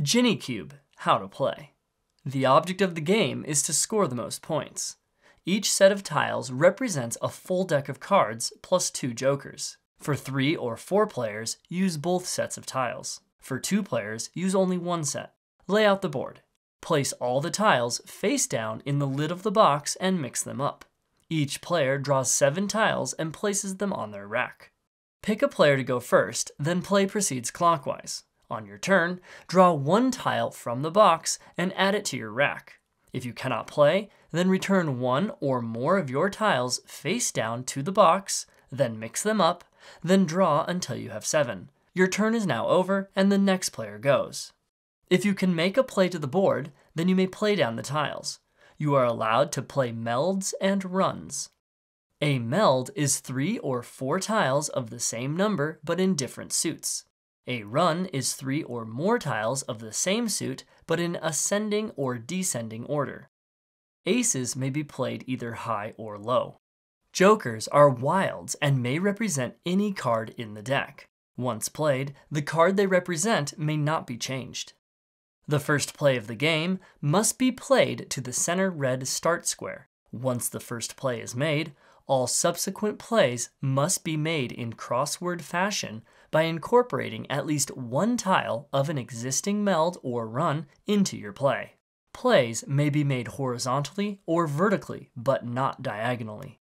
Ginnykub, how to play. The object of the game is to score the most points. Each set of tiles represents a full deck of cards plus two jokers. For three or four players, use both sets of tiles. For two players, use only one set. Lay out the board. Place all the tiles face down in the lid of the box and mix them up. Each player draws seven tiles and places them on their rack. Pick a player to go first, then play proceeds clockwise. On your turn, draw one tile from the box and add it to your rack. If you cannot play, then return one or more of your tiles face down to the box, then mix them up, then draw until you have seven. Your turn is now over and the next player goes. If you can make a play to the board, then you may play down the tiles. You are allowed to play melds and runs. A meld is three or four tiles of the same number but in different suits. A run is three or more tiles of the same suit but in ascending or descending order. Aces may be played either high or low. Jokers are wilds and may represent any card in the deck. Once played, the card they represent may not be changed. The first play of the game must be played to the center red start square. Once the first play is made, all subsequent plays must be made in crossword fashion by incorporating at least one tile of an existing meld or run into your play. Plays may be made horizontally or vertically, but not diagonally.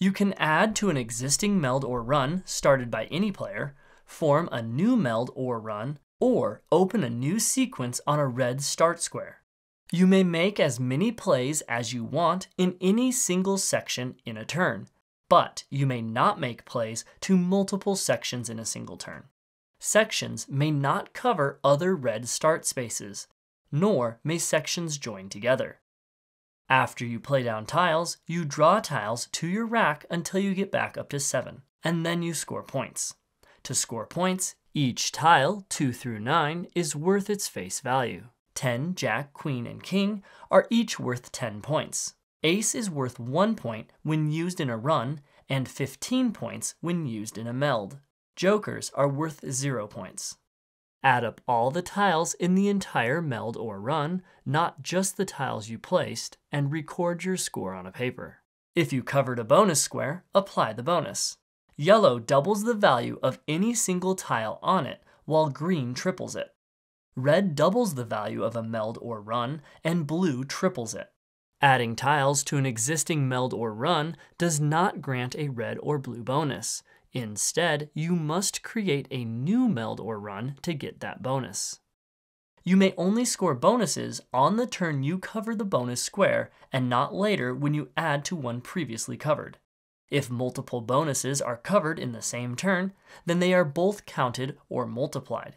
You can add to an existing meld or run started by any player, form a new meld or run, or open a new sequence on a red start square. You may make as many plays as you want in any single section in a turn, but you may not make plays to multiple sections in a single turn. Sections may not cover other red start spaces, nor may sections join together. After you play down tiles, you draw tiles to your rack until you get back up to 7, and then you score points. To score points, each tile, 2 through 9, is worth its face value. 10, Jack, Queen, and King are each worth 10 points. Ace is worth 1 point when used in a run, and 15 points when used in a meld. Jokers are worth 0 points. Add up all the tiles in the entire meld or run, not just the tiles you placed, and record your score on a paper. If you covered a bonus square, apply the bonus. Yellow doubles the value of any single tile on it, while green triples it. Red doubles the value of a meld or run, and blue triples it. Adding tiles to an existing meld or run does not grant a red or blue bonus. Instead, you must create a new meld or run to get that bonus. You may only score bonuses on the turn you cover the bonus square and not later when you add to one previously covered. If multiple bonuses are covered in the same turn, then they are both counted or multiplied.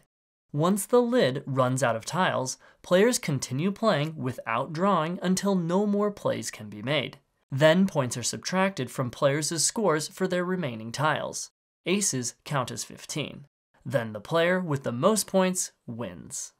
Once the lid runs out of tiles, players continue playing without drawing until no more plays can be made. Then points are subtracted from players' scores for their remaining tiles. Aces count as 15. Then the player with the most points wins.